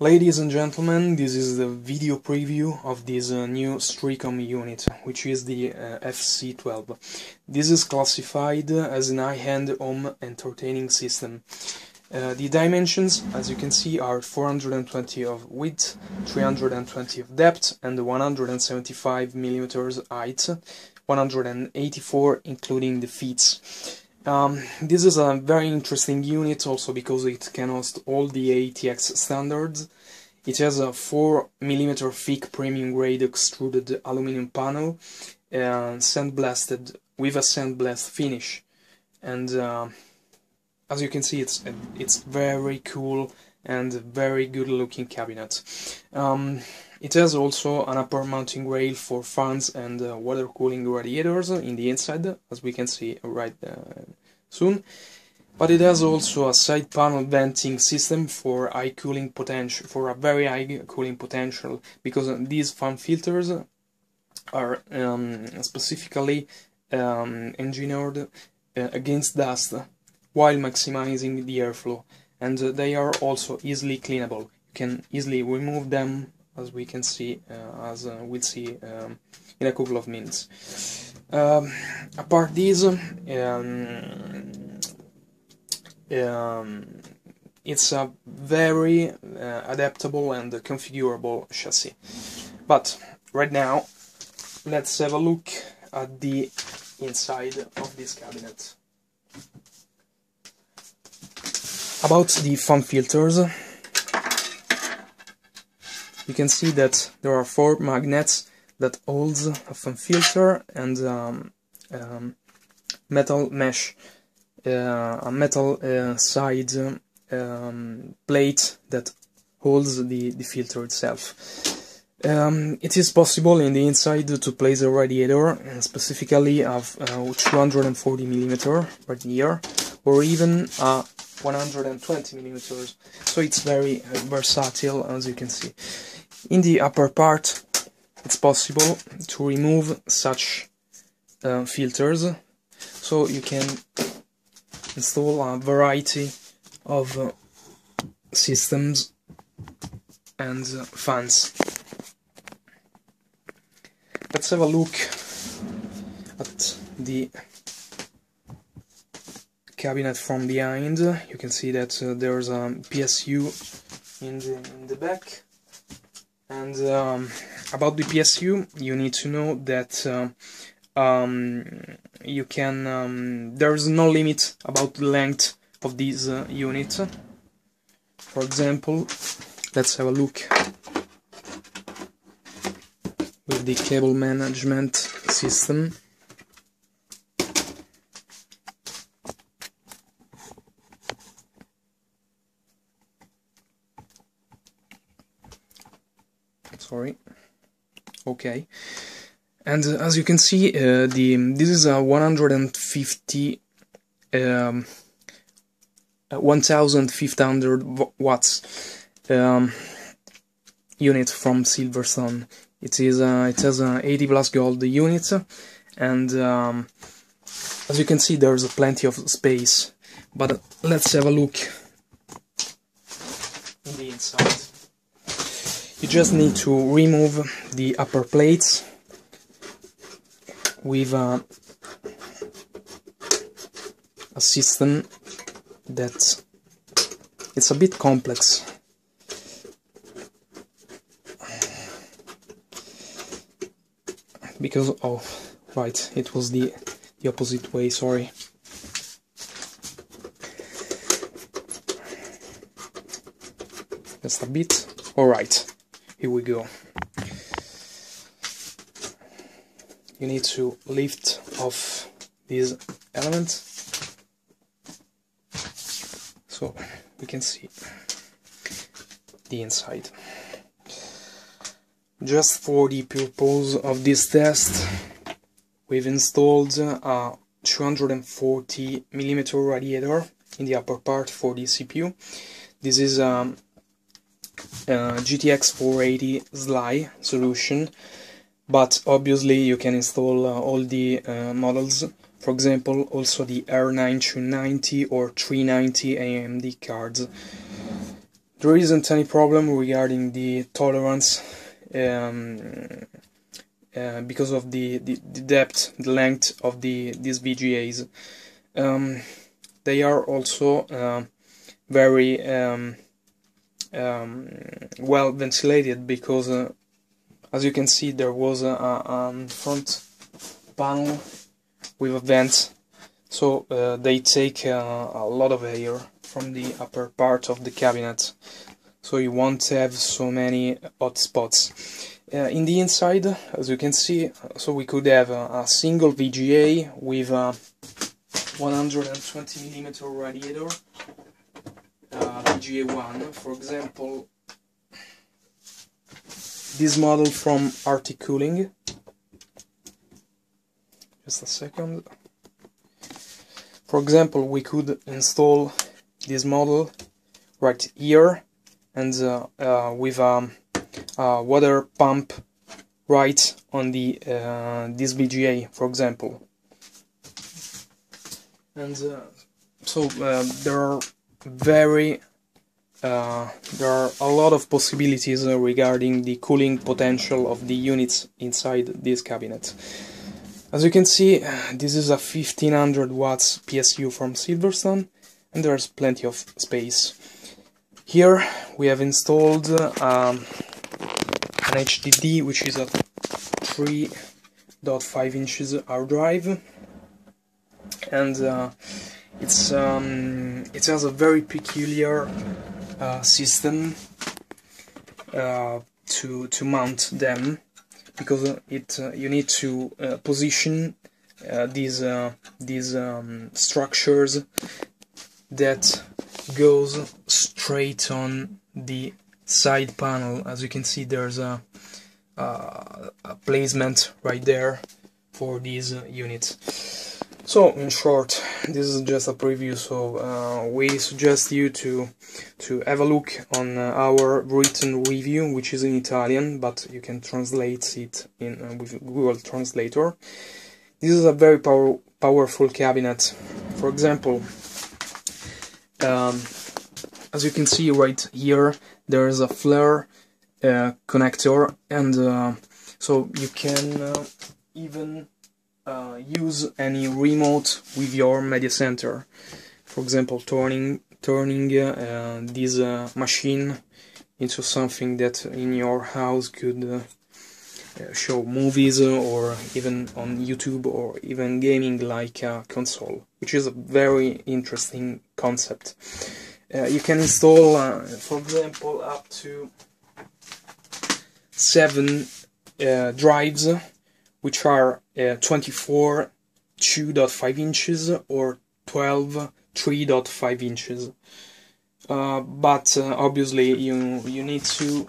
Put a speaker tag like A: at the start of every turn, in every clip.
A: Ladies and gentlemen, this is the video preview of this uh, new Streacom unit, which is the uh, FC12. This is classified as an high-end home entertaining system. Uh, the dimensions, as you can see, are 420 of width, 320 of depth, and 175 millimeters height, 184 including the feet. Um, this is a very interesting unit also because it can host all the ATX standards. It has a 4mm thick premium grade extruded aluminum panel uh, sandblasted with a sandblast finish and uh, as you can see it's it's very cool and very good looking cabinet. Um, it has also an upper mounting rail for fans and uh, water cooling radiators in the inside, as we can see right uh, soon. But it has also a side panel venting system for high cooling potential, for a very high cooling potential, because these fan filters are um, specifically um, engineered uh, against dust while maximizing the airflow and uh, they are also easily cleanable. You can easily remove them as we can see, uh, as uh, we'll see um, in a couple of minutes. Um, apart these, um, um, it's a very uh, adaptable and configurable chassis. But right now, let's have a look at the inside of this cabinet. About the fan filters, you can see that there are four magnets that holds a fan filter and um, um, metal mesh, uh, a metal uh, side um, plate that holds the, the filter itself. Um, it is possible in the inside to place a radiator, specifically of uh, 240 millimeter right here, or even a 120 millimeters. So it's very versatile as you can see in the upper part it's possible to remove such uh, filters so you can install a variety of uh, systems and uh, fans let's have a look at the cabinet from behind. You can see that uh, there's a PSU in the, in the back. And um, about the PSU, you need to know that uh, um, you can. Um, there's no limit about the length of this uh, unit. For example, let's have a look with the cable management system. Sorry okay. And uh, as you can see uh, the this is a 150 um, 1500 watts um, unit from Silverstone it is uh, it has an 80 plus gold unit and um, as you can see there's plenty of space. But let's have a look. The inside you just need to remove the upper plates with a, a system that it's a bit complex. Because oh right it was the the opposite way sorry. Just a bit. All right here we go. You need to lift off these elements. So we can see the inside. Just for the purpose of this test we've installed a 240 millimeter radiator in the upper part for the CPU this is um, uh, GTX 480 SLI solution but obviously you can install uh, all the uh, models for example also the R9 290 or 390 AMD cards there isn't any problem regarding the tolerance um, uh, because of the, the, the, depth, the length of the these VGAs. Um, they are also uh, very um, um, well ventilated because uh, as you can see there was a, a, front panel with a vent. So uh, they take uh, a lot of air from the upper part of the cabinet. So you won't have so many hot spots. Uh, in the inside as you can see so we could have a, a single VGA with a 120 millimeter radiator uh, VGA1 for example this model from Arctic Cooling. Just a second. For example we could install this model right here and uh, uh, with a, a, water pump right on the uh, this VGA for example. And uh, so uh, there are very uh, there are a lot of possibilities uh, regarding the cooling potential of the units inside this cabinet. As you can see, this is a 1500 watts PSU from Silverstone and there's plenty of space. Here we have installed um, an HDD which is a 3.5 inches hard drive and uh, it's um, it has a very peculiar uh, system uh, to to mount them because it uh, you need to uh, position uh, these these um, structures that goes straight on the side panel. As you can see there's a, a placement right there for these units so, in short, this is just a preview, so uh, we suggest you to to have a look on uh, our written review, which is in Italian, but you can translate it in uh, with Google Translator. This is a very power, powerful cabinet. For example, um, as you can see right here, there is a flare uh, connector, and uh, so you can uh, even uh, use any remote with your media center. For example, turning turning uh, this uh, machine into something that in your house could uh, uh, show movies or even on YouTube or even gaming like a console, which is a very interesting concept. you can install, for example, up to seven drives which are uh, 24 2.5 inches or 12 3.5 inches. Uh, but uh, obviously you you need to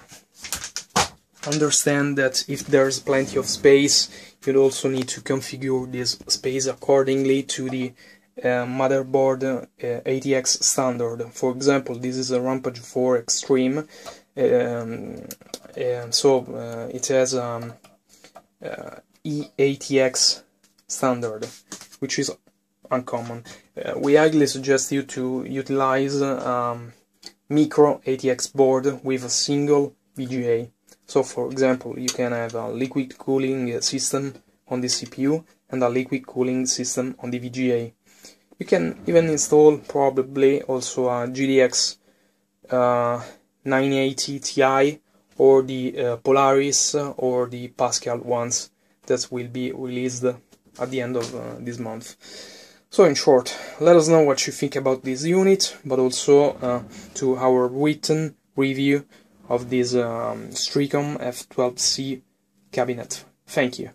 A: understand that if there's plenty of space you also need to configure this space accordingly to the uh, motherboard uh, ATX standard. For example, this is a Rampage 4 Extreme, um, so uh, it has um, uh, eATX standard, which is uncommon. Uh, we highly suggest you to utilize um, micro ATX board with a single VGA. So for example, you can have a liquid cooling system on the CPU and a liquid cooling system on the VGA. You can even install probably also a GTX uh, 980 Ti or the uh, Polaris or the Pascal ones that will be released at the end of uh, this month. So in short, let us know what you think about this unit, but also uh, to our written review of this um, Streacom F12C cabinet. Thank you.